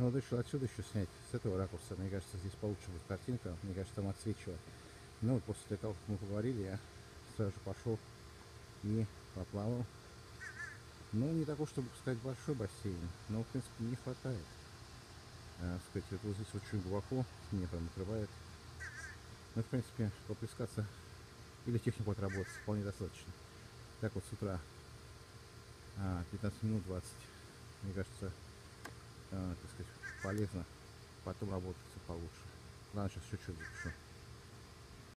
Ну, вот решил отсюда еще снять, с этого ракурса. Мне кажется, здесь получше будет картинка. Мне кажется, там отсвечивает. Ну, вот после того, как мы поговорили, я сразу же пошел и поплавал. Ну, не такой, чтобы сказать, большой бассейн, но, в принципе, не хватает. А, сказать, вот, вот здесь очень глубоко, мне прям накрывает. Ну, в принципе, поплескаться или технику отработать вполне достаточно. Так вот с утра а, 15 минут 20. Мне кажется, полезно. Потом работать получше. Ладно, сейчас еще что-то запишу.